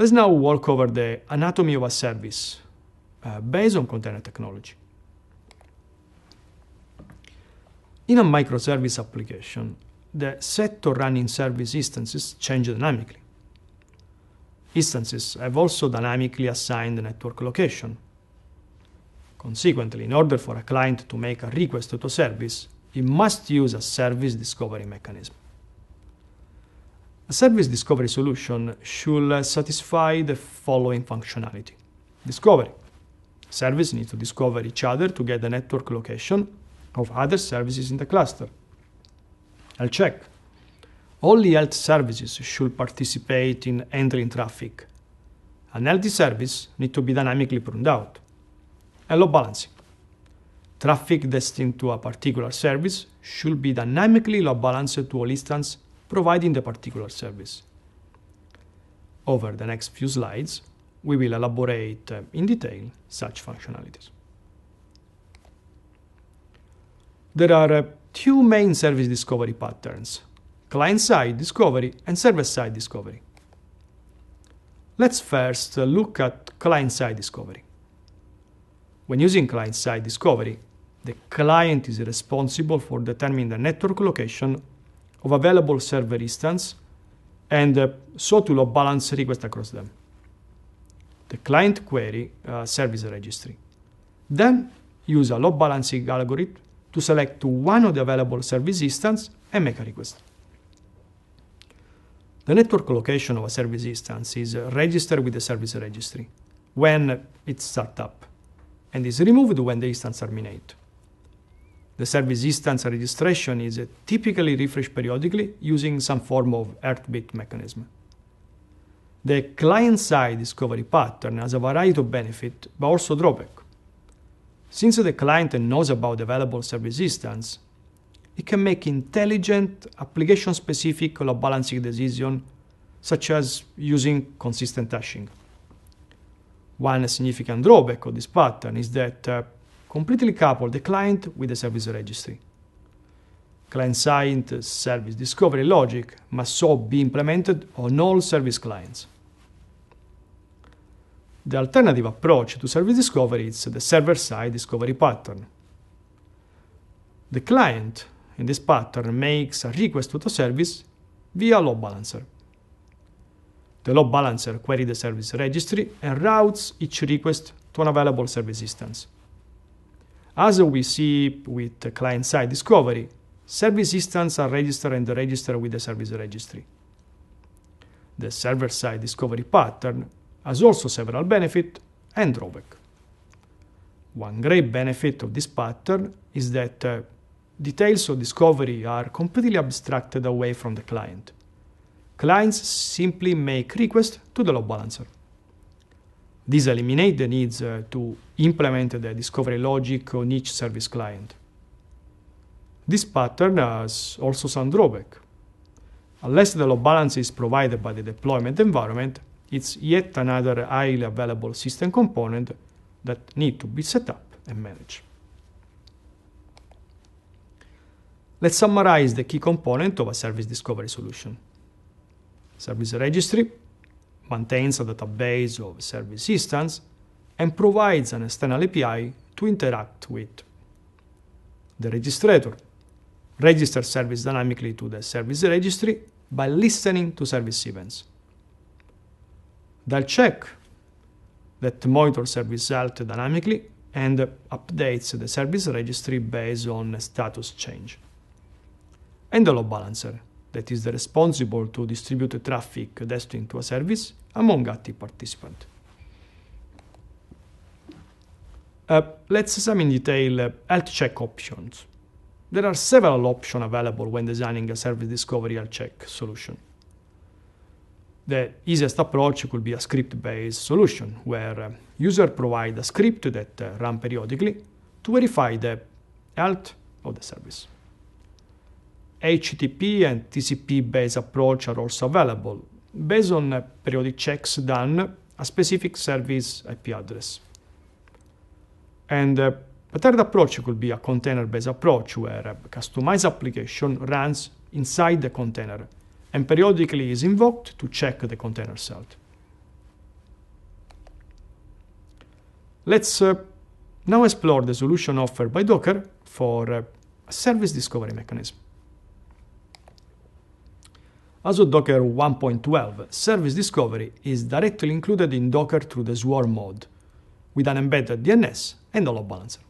Let's now walk over the anatomy of a service uh, based on container technology. In a microservice application, the set of running service instances change dynamically. Instances have also dynamically assigned network location. Consequently, in order for a client to make a request to a service, it must use a service discovery mechanism. A service discovery solution should satisfy the following functionality. Discovery. Services need to discover each other to get the network location of other services in the cluster. Health check. Only health services should participate in handling traffic. An healthy service needs to be dynamically pruned out. And load balancing. Traffic destined to a particular service should be dynamically load balanced to all instances providing the particular service. Over the next few slides, we will elaborate uh, in detail such functionalities. There are uh, two main service discovery patterns client-side discovery and server-side discovery. Let's first look at client-side discovery. When using client-side discovery, the client is responsible for determining the network location of available server instance and uh, so to load balance request across them. The client query uh, service registry. Then use a load balancing algorithm to select one of the available service instance and make a request. The network location of a service instance is registered with the service registry when it starts up and is removed when the instance terminates. The service instance registration is typically refreshed periodically using some form of heartbeat mechanism. The client-side discovery pattern has a variety of benefits, but also drawback. Since the client knows about available service instance, it can make intelligent application-specific load balancing decisions, such as using consistent hashing. One significant drawback of this pattern is that uh, completely couple the client with the service registry. Client-side service discovery logic must so be implemented on all service clients. The alternative approach to service discovery is the server-side discovery pattern. The client in this pattern makes a request to the service via load balancer. The load balancer queries the service registry and routes each request to an available service instance. As we see with the client-side discovery, service instances are registered and registered with the service registry. The server-side discovery pattern has also several benefits and drawbacks. One great benefit of this pattern is that uh, details of discovery are completely abstracted away from the client. Clients simply make requests to the load balancer. This eliminates the needs uh, to implement the discovery logic on each service client. This pattern has also some drawback. Unless the load balance is provided by the deployment environment, it's yet another highly available system component that need to be set up and managed. Let's summarize the key component of a service discovery solution. Service registry maintains a database of service instance and provides an external API to interact with. The registrator registers service dynamically to the service registry by listening to service events. They'll check that monitor service health dynamically and updates the service registry based on status change. And the load balancer that is responsible to distribute traffic destined to a service among active participants. Uh, let's examine in detail uh, health check options. There are several options available when designing a service discovery health check solution. The easiest approach could be a script-based solution, where uh, user provide a script that uh, run periodically to verify the health of the service. HTTP and TCP-based approach are also available, based on periodic checks done a specific service IP address. And uh, a third approach could be a container-based approach, where a customized application runs inside the container and periodically is invoked to check the container health. Let's uh, now explore the solution offered by Docker for uh, a service discovery mechanism. As of Docker 1.12, service discovery is directly included in Docker through the Swarm mode, with an embedded DNS and a load balancer.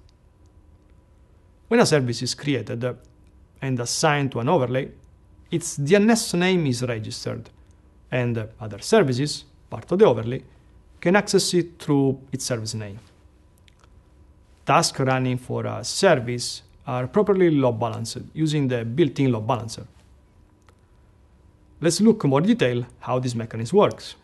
When a service is created and assigned to an overlay, its DNS name is registered, and other services, part of the overlay, can access it through its service name. Tasks running for a service are properly load balanced using the built-in load balancer. Let's look more detail how this mechanism works.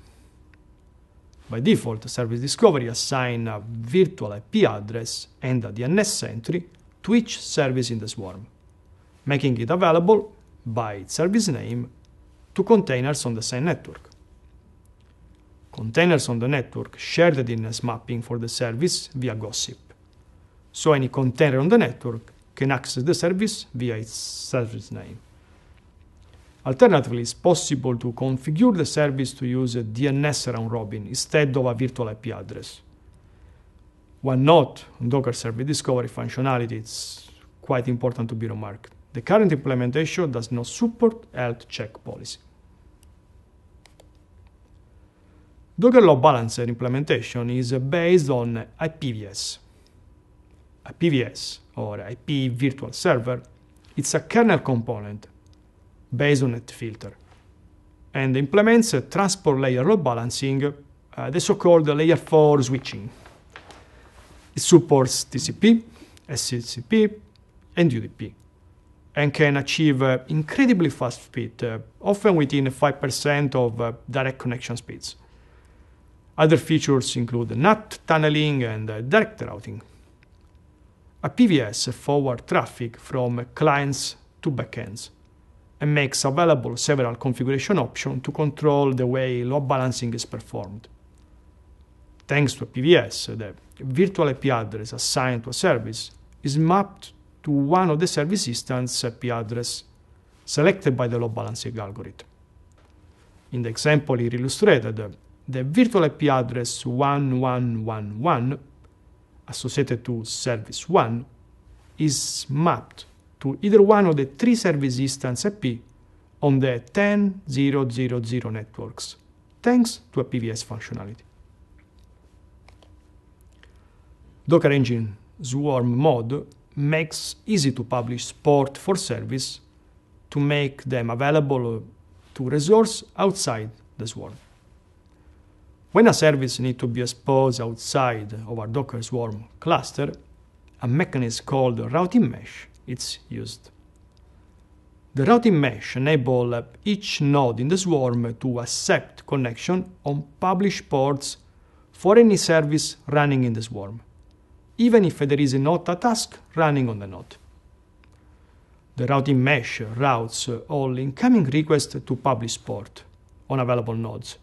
By default, Service Discovery assign a virtual IP address and a DNS entry to each service in the swarm, making it available by its service name to containers on the same network. Containers on the network share the DNS mapping for the service via gossip. So any container on the network can access the service via its service name. Alternatively, it's possible to configure the service to use a DNS round robin instead of a virtual IP address. Note on Docker Service Discovery functionality, it's quite important to be remarked. The current implementation does not support health check policy. Docker Load Balancer implementation is based on IPVS. IPVS, or IP Virtual Server, it's a kernel component based on NetFilter and implements a transport layer load balancing, uh, the so-called layer 4 switching. It supports TCP, SCTP, and UDP, and can achieve uh, incredibly fast speed, uh, often within 5% of uh, direct connection speeds. Other features include NAT tunneling and uh, direct routing. IPVS forward traffic from clients to backends and makes available several configuration options to control the way load balancing is performed. Thanks to PVS, the virtual IP address assigned to a service is mapped to one of the service instance IP address selected by the load balancing algorithm. In the example here illustrated, the virtual IP address 1111 associated to service 1 is mapped to either one of the three service instance IP on the 10.0.0.0 networks, thanks to IPVS functionality. Docker Engine Swarm mode makes easy to publish port for service to make them available to resource outside the swarm. When a service needs to be exposed outside of our Docker Swarm cluster, a mechanism called routing mesh is used. The routing mesh enables each node in the swarm to accept connection on published ports for any service running in the swarm, even if there is not a task running on the node. The routing mesh routes all incoming requests to published port on available nodes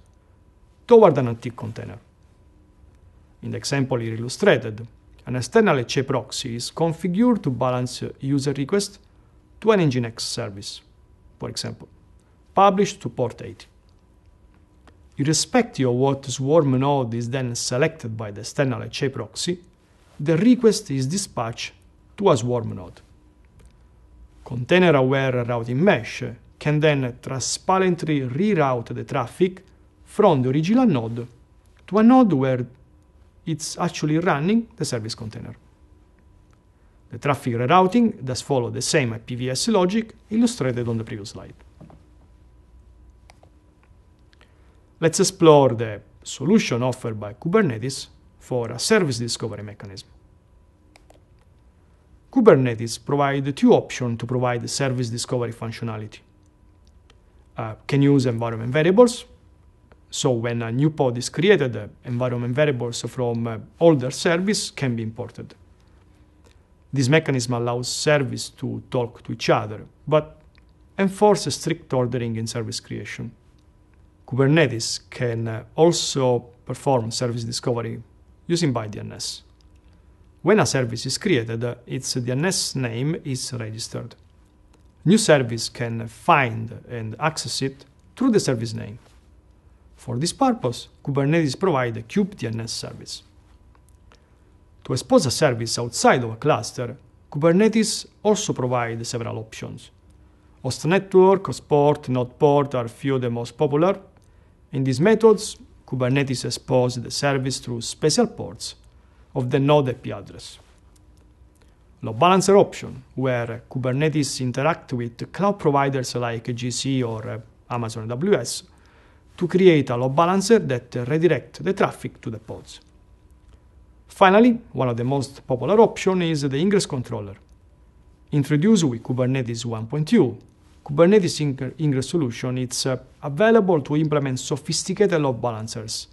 toward an antique container. In the example here illustrated, an external HA proxy is configured to balance user requests to an Nginx service, for example, published to port 80. Irrespective of what swarm node is then selected by the external HA proxy, the request is dispatched to a swarm node. Container-aware routing mesh can then transparently reroute the traffic from the original node to a node where it's actually running the service container. The traffic rerouting does follow the same IPVS logic illustrated on the previous slide. Let's explore the solution offered by Kubernetes for a service discovery mechanism. Kubernetes provides two options to provide the service discovery functionality. Uh, can use environment variables so when a new pod is created, uh, environment variables from uh, older service can be imported. This mechanism allows service to talk to each other, but enforces strict ordering in service creation. Kubernetes can uh, also perform service discovery using SkyDNS. When a service is created, its DNS name is registered. New service can find and access it through the service name. For this purpose, Kubernetes provides a kubedns service. To expose a service outside of a cluster, Kubernetes also provides several options. Host network, host port, node port are few of the most popular. In these methods, Kubernetes exposes the service through special ports of the node IP address. Load balancer option, where Kubernetes interacts with cloud providers like GC or uh, Amazon AWS to create a load balancer that redirect the traffic to the pods. Finally, one of the most popular options is the ingress controller. Introduced with Kubernetes 1.2, Kubernetes Ingress solution is uh, available to implement sophisticated load balancers,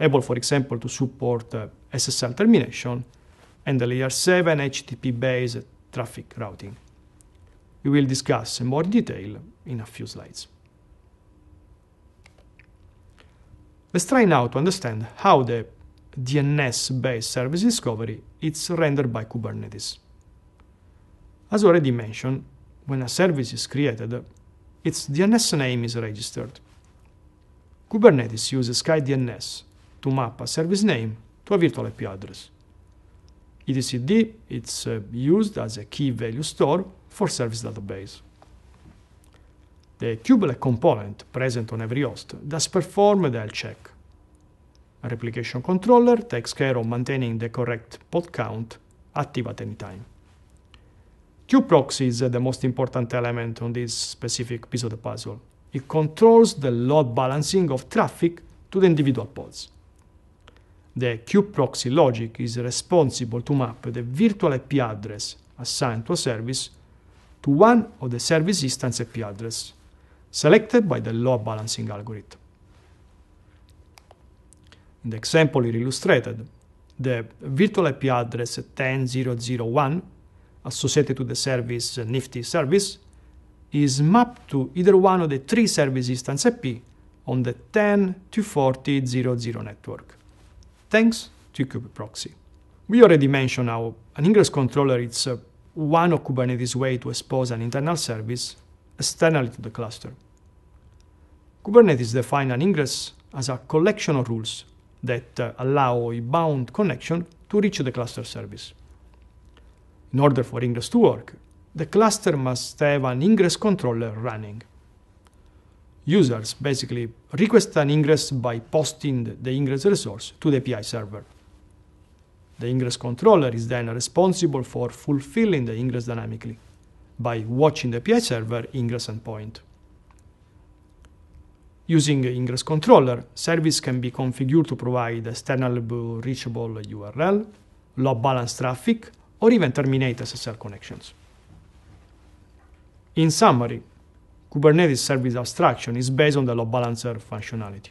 able, for example, to support uh, SSL termination and the layer 7 HTTP-based traffic routing. We will discuss in more detail in a few slides. Let's try now to understand how the DNS-based service discovery is rendered by Kubernetes. As already mentioned, when a service is created, its DNS name is registered. Kubernetes uses SkyDNS to map a service name to a virtual IP address. etcd is uh, used as a key value store for service database. The kubelet component present on every host does perform the health check. A replication controller takes care of maintaining the correct pod count active at any time proxy is the most important element on this specific piece of the puzzle. It controls the load balancing of traffic to the individual pods. The proxy logic is responsible to map the virtual IP address assigned to a service to one of the service instance IP address, selected by the load balancing algorithm. In the example here illustrated, the virtual IP address 10.0.0.1 associated to the service uh, Nifty service is mapped to either one of the three service instance IP on the 10.240.0.0 network, thanks to kubeproxy. We already mentioned how an ingress controller is uh, one of Kubernetes' way to expose an internal service externally to the cluster. Kubernetes defines an ingress as a collection of rules that uh, allow a bound connection to reach the cluster service. In order for Ingress to work, the cluster must have an ingress controller running. Users basically request an ingress by posting the ingress resource to the API server. The ingress controller is then responsible for fulfilling the ingress dynamically by watching the API server ingress endpoint. Using Ingress controller, service can be configured to provide external reachable URL, load balance traffic, or even terminate SSL connections. In summary, Kubernetes service abstraction is based on the load balancer functionality.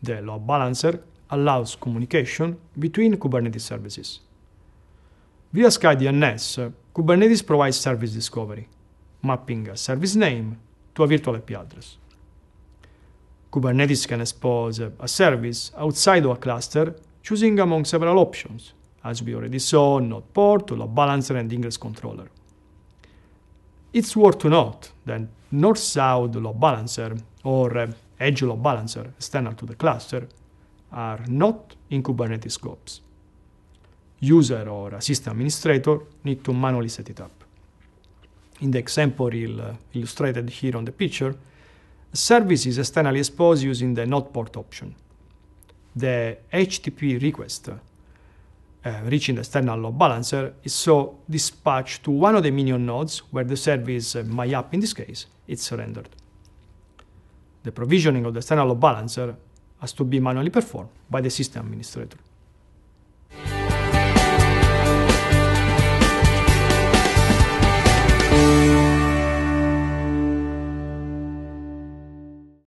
The load balancer allows communication between Kubernetes services. Via SkyDNS, Kubernetes provides service discovery, mapping a service name to a virtual IP address. Kubernetes can expose a service outside of a cluster, choosing among several options, as we already saw, node port, load balancer, and ingress controller. It's worth to note that north-south load balancer or uh, edge load balancer external to the cluster are not in Kubernetes scopes. User or a system administrator need to manually set it up. In the example uh, illustrated here on the picture, a service is externally exposed using the node port option. The HTTP request uh, reaching the external load balancer is so dispatched to one of the minion nodes where the service, uh, my app in this case, is rendered. The provisioning of the external load balancer has to be manually performed by the system administrator.